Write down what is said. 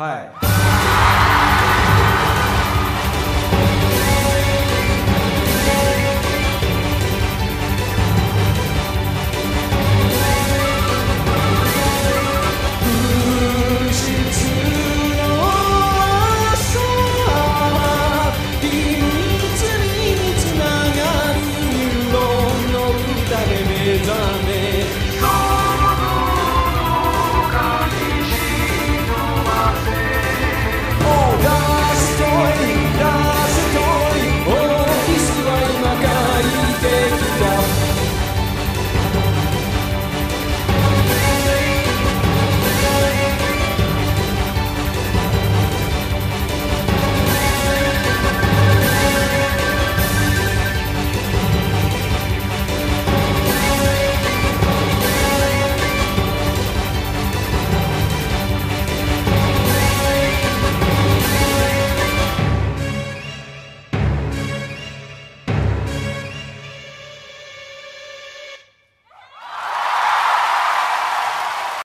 嗨。